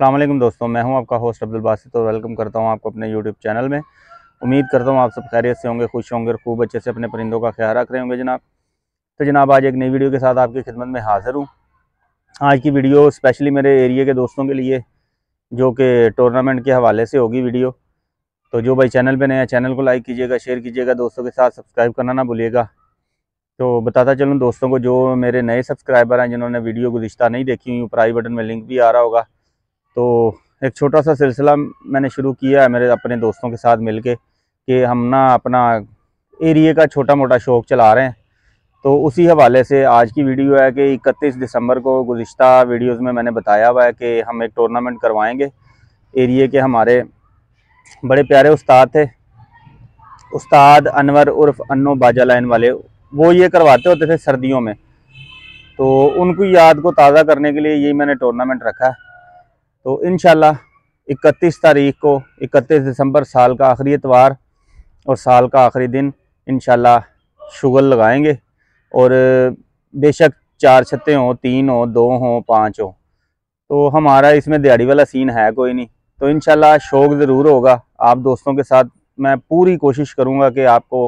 वालेकुम दोस्तों, मैं हूँ आपका होस्ट अब्दुल बासित तो वेलकम करता हूँ आपको अपने यूट्यूब चैनल में। उम्मीद करता हूँ आप सब खैरियत से होंगे, खुश होंगे और खूब अच्छे से अपने परिंदों का ख्याल रख रहे होंगे जनाब। तो जनाब, आज एक नई वीडियो के साथ आपकी खिदमत में हाज़िर हूँ। आज की वीडियो स्पेशली मेरे एरिए के दोस्तों के लिए, जो कि टूर्नामेंट के हवाले से होगी वीडियो तो जो भाई चैनल पर नया चैनल को लाइक कीजिएगा शेयर कीजिएगा, दोस्तों के साथ सब्सक्राइब करना ना भूलिएगा। तो बताता चलूँ दोस्तों को, जो मेरे नए सब्सक्राइबर हैं, जिन्होंने वीडियो गुज्त नहीं देखी हुई ऊपर आई बटन में लिंक भी आ रहा होगा। तो एक छोटा सा सिलसिला मैंने शुरू किया है मेरे अपने दोस्तों के साथ मिल के कि हम ना अपना एरिए का छोटा मोटा शौक चला रहे हैं। तो उसी हवाले से आज की वीडियो है कि इकतीस दिसंबर को गुज्त वीडियोज़ में मैंने बताया हुआ है कि हम एक टूर्नामेंट करवाएँगे। एरिए के हमारे बड़े प्यारे उस्ताद थे। उस्ताद अनवर उर्फ़ अन्नो बाजा लाइन वाले, वो ये करवाते होते थे सर्दियों में। तो उनकी याद को ताज़ा करने के लिए यही मैंने टूर्नामेंट रखा है। तो इन इकतीस तारीख को इकतीस दिसंबर साल का आखिरी एतवार और साल का आखिरी दिन इन शुगर लगाएँगे और बेशक चार छत्ते हों, तीन हों, दो हों, पाँच हों। तो हमारा इसमें दिहाड़ी वाला सीन है कोई नहीं। तो इन शौक ज़रूर होगा। आप दोस्तों के साथ मैं पूरी कोशिश करूँगा कि आपको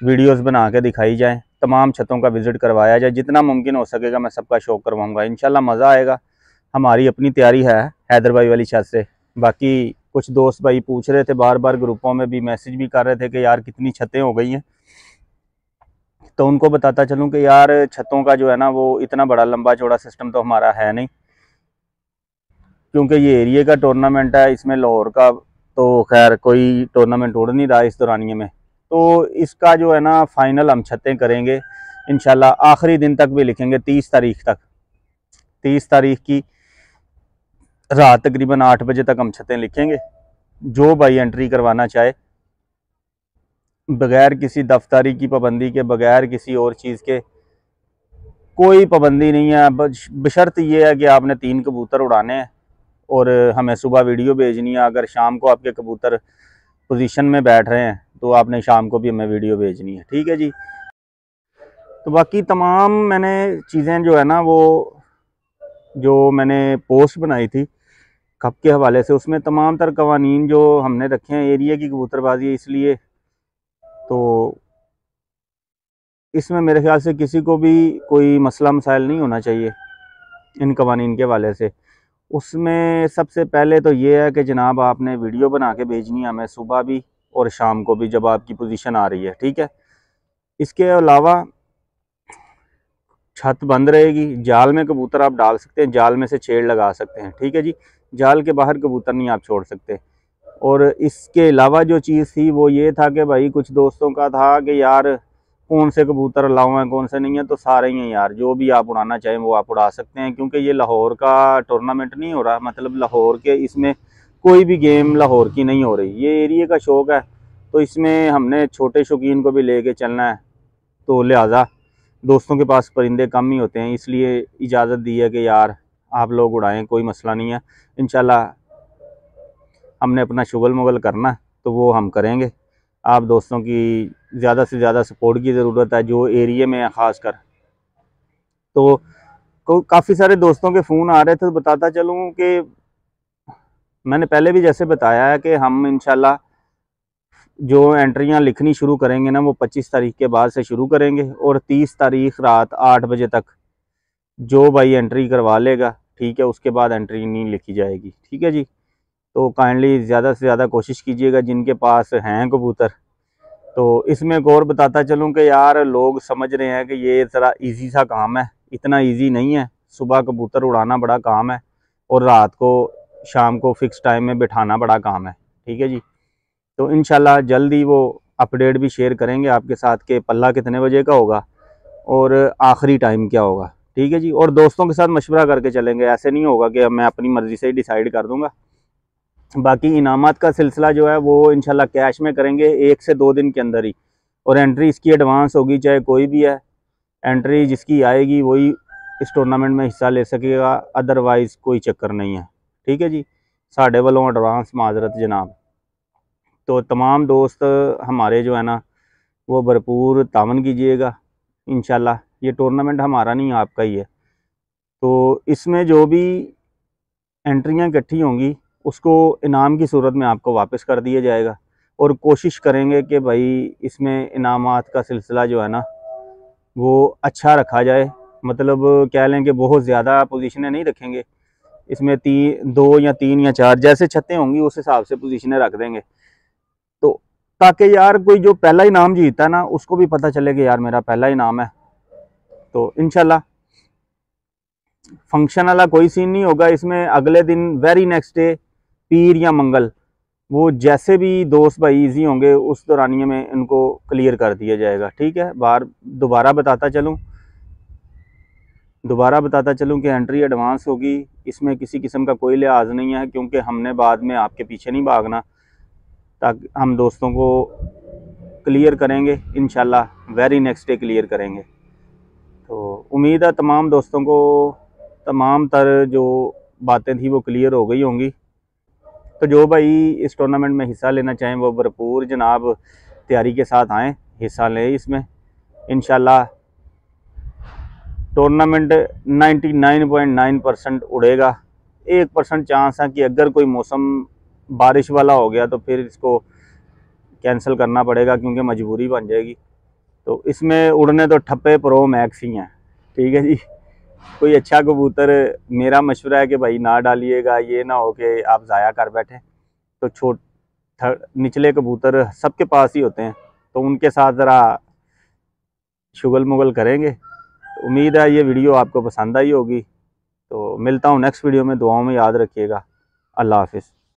वीडियोस बना के दिखाई जाएँ, तमाम छतों का विज़िट करवाया जाए। जितना मुमकिन हो सकेगा मैं सबका शौक करवाऊँगा। इन मज़ा आएगा। हमारी अपनी तैयारी है हैदर भाई वाली छत से। बाकी कुछ दोस्त भाई पूछ रहे थे बार बार ग्रुपों में भी मैसेज भी कर रहे थे कि यार कितनी छतें हो गई हैं। तो उनको बताता चलूँ कि यार छतों का जो है ना वो इतना बड़ा लंबा चौड़ा सिस्टम तो हमारा है नहीं। क्योंकि ये एरिए का टूर्नामेंट है, इसमें लाहौर का तो खैर कोई टूर्नामेंट उड़ नहीं रहा इस दौरानिए में। तो इसका जो है ना फाइनल हम छतें करेंगे इन आखिरी दिन तक भी लिखेंगे, तीस तारीख तक। तीस तारीख की रात तकरीबन आठ बजे तक हम छतें लिखेंगे। जो भाई एंट्री करवाना चाहे, बगैर किसी दफ्तारी की पाबंदी के, बगैर किसी और चीज़ के, कोई पाबंदी नहीं है। बशर्त ये है कि आपने तीन कबूतर उड़ाने हैं और हमें सुबह वीडियो भेजनी है। अगर शाम को आपके कबूतर पोजीशन में बैठ रहे हैं तो आपने शाम को भी हमें वीडियो भेजनी है। ठीक है जी? तो बाकी तमाम मैंने चीज़ें जो है ना, वो, जो मैंने पोस्ट बनाई थी कप के हवाले से। उसमें तमाम तर कवानीन जो हमने रखे हैं, एरिया की कबूतरबाजी इसलिए। तो इसमें मेरे ख्याल से किसी को भी कोई मसला मसाइल नहीं होना चाहिए इन कवानीन के हवाले से। उसमें सबसे पहले तो ये है कि जनाब आपने वीडियो बना के भेजनी है हमें सुबह भी और शाम को भी जब आपकी पोजीशन आ रही है, ठीक है? इसके अलावा छत बंद रहेगी, जाल में कबूतर आप डाल सकते हैं, जाल में से छेड़ लगा सकते हैं, ठीक है जी? जाल के बाहर कबूतर नहीं आप छोड़ सकते। और इसके अलावा जो चीज़ थी वो ये था कि भाई कुछ दोस्तों का था कि यार कौन से कबूतर अलाउ हैं, कौन से नहीं है तो सारे ही हैं यार, जो भी आप उड़ाना चाहें वो आप उड़ा सकते हैं, क्योंकि ये लाहौर का टूर्नामेंट नहीं हो रहा मतलब लाहौर के इसमें कोई भी गेम लाहौर की नहीं हो रही। ये एरिए का शौक़ है तो इसमें हमने छोटे शौकीन को भी लेके चलना है तो लिहाजा दोस्तों के पास परिंदे कम ही होते हैं, इसलिए इजाज़त दी है कि यार, आप लोग उड़ाएँ, कोई मसला नहीं है। इन हमने अपना शुगल मुगल करना तो वो हम करेंगे। आप दोस्तों की ज़्यादा से ज़्यादा सपोर्ट की ज़रूरत है, जो एरिए में है ख़ास कर तो काफ़ी सारे दोस्तों के फ़ोन आ रहे थे तो बताता चलूँ कि मैंने पहले भी जैसे बताया है कि हम इंशाल्लाह जो एंट्रियाँ लिखनी शुरू करेंगे ना, वो 25 तारीख के बाद से शुरू करेंगे और 30 तारीख रात 8 बजे तक जो भाई एंट्री करवा लेगा, ठीक है, उसके बाद एंट्री नहीं लिखी जाएगी, ठीक है जी? तो काइंडली ज़्यादा से ज़्यादा कोशिश कीजिएगा, जिनके पास हैं कबूतर। तो इसमें एक और बताता चलूँ कि यार, लोग समझ रहे हैं कि ये ज़रा ईजी सा काम है, इतना ईजी नहीं है। सुबह कबूतर उड़ाना बड़ा काम है और रात को शाम को फ़िक्स टाइम में बिठाना बड़ा काम है, ठीक है जी? तो इन जल्द ही वो अपडेट भी शेयर करेंगे आपके साथ के पल्ला कितने बजे का होगा और आखिरी टाइम क्या होगा। ठीक है जी? और दोस्तों के साथ मशवरा करके चलेंगे। ऐसे नहीं होगा कि मैं अपनी मर्ज़ी से ही डिसाइड कर दूँगा। बाकी इनामत का सिलसिला जो है वो इनशाला कैश में करेंगे एक से दो दिन के अंदर ही। और एंट्री इसकी एडवांस होगी, चाहे कोई भी है। एंट्री जिसकी आएगी, वही इस टूर्नामेंट में हिस्सा ले सकेगा। अदरवाइज़ कोई चक्कर नहीं है। ठीक है जी? साढ़े वालों एडवांस माजरत जनाब। तो तमाम दोस्त हमारे जो है ना, वो भरपूर तावन कीजिएगा इन ये टूर्नामेंट हमारा नहीं, आपका ही है। तो इसमें जो भी एंट्रियाँ इकट्ठी होंगी, उसको इनाम की सूरत में आपको वापस कर दिया जाएगा। और कोशिश करेंगे कि भाई इसमें इनामात का सिलसिला जो है ना, वो अच्छा रखा जाए। मतलब कह लें कि बहुत ज़्यादा पोजीशनें नहीं रखेंगे। इसमें तीन दो या तीन या चार जैसे छतें होंगी, उस हिसाब से पोजीशनें रख देंगे। ताकि यार कोई जो पहला इनाम जीतता है ना, उसको भी पता चले कि यार मेरा पहला इनाम है। तो इनशाला फ़ंक्शन वाला कोई सीन नहीं होगा इसमें। अगले दिन वेरी नेक्स्ट डे पीर या मंगल, वो जैसे भी दोस्त भाई इजी होंगे, उस दौरानिए में इनको क्लियर कर दिया जाएगा, ठीक है? बार, दोबारा बताता चलूँ। दोबारा बताता चलूँ कि एंट्री एडवांस होगी। इसमें किसी किस्म का कोई लिहाज नहीं है, क्योंकि हमने बाद में आपके पीछे नहीं भागना। ताकि हम दोस्तों को क्लियर करेंगे in very next day clear करेंगे। तो उम्मीद है तमाम दोस्तों को, तमाम तर जो बातें थी वो क्लियर हो गई होंगी। तो जो भाई इस टूर्नामेंट में हिस्सा लेना चाहें, वो भरपूर जनाब तैयारी के साथ आएँ, हिस्सा लें इसमें। इन टूर्नामेंट 99.9 परसेंट उड़ेगा। एक परसेंट चांस है कि अगर कोई मौसम बारिश वाला हो गया तो फिर इसको कैंसिल करना पड़ेगा क्योंकि मजबूरी बन जाएगी। तो इसमें उड़ने तो ठप्पे प्रो मैक्स ही हैं। ठीक है जी? कोई अच्छा कबूतर मेरा मशवरा है कि भाई ना डालिएगा, ये ना हो कि आप ज़ाया कर बैठे। तो छोट निचले कबूतर सबके पास ही होते हैं। तो उनके साथ ज़रा शुगल मुगल करेंगे। उम्मीद है ये वीडियो आपको पसंद आई होगी। तो मिलता हूँ नेक्स्ट वीडियो में। दुआओं में याद रखिएगा। अल्लाह हाफिज़।